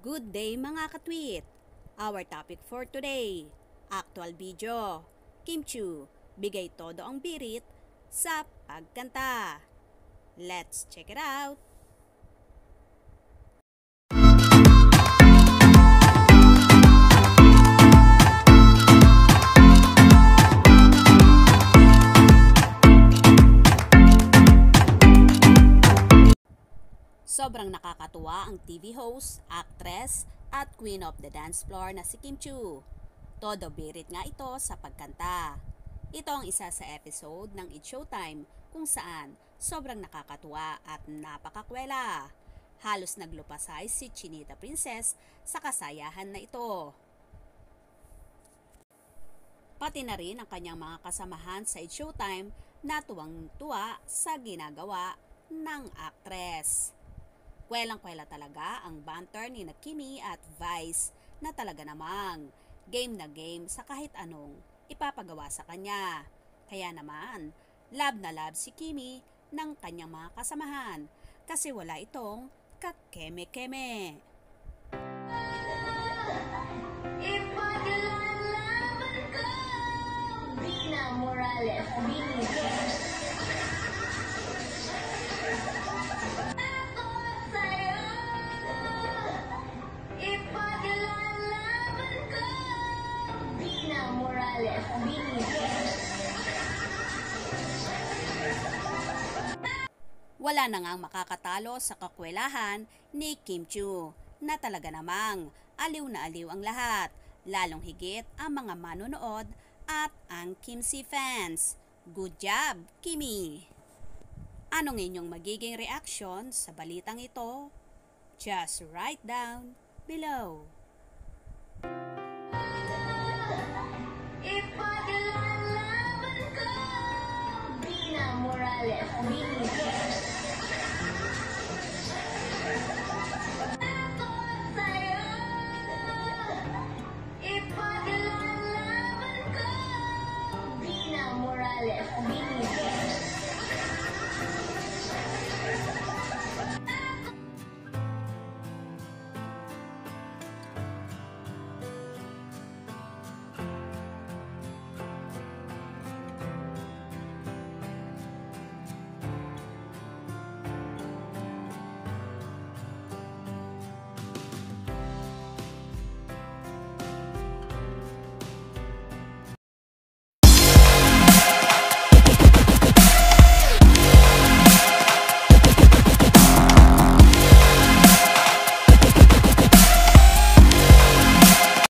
Good day mga katwit! Our topic for today, actual video. Kim Chu, bigay todo ang birit sa pagkanta. Let's check it out! Sobrang nakakatuwa ang TV host, actress, at queen of the dance floor na si Kim Chu. Todo birit nga ito sa pagkanta. Ito ang isa sa episode ng It's Showtime kung saan sobrang nakakatuwa at napakakwela. Halos naglupasay si Chinita Princess sa kasayahan na ito. Pati na rin ang kanyang mga kasamahan sa It's Showtime na tuwang-tuwa sa ginagawa ng actress. Kwelang-kwela talaga ang banter ni na Kimi at Vice na talaga namang game na game sa kahit anong ipapagawa sa kanya. Kaya naman, love na love si Kimi ng kanyang mga kasamahan kasi wala itong kakeme-keme. Ipaglalaban ko! Dina Morales, Bini Games. Wala na ngang makakatalo sa kakwelahan ni Kim Chu na talaga namang aliw na aliw ang lahat, lalong higit ang mga manonood at ang Kim Si fans. Good job, Kimi! Anong inyong magiging reaction sa balitang ito? Just write down below.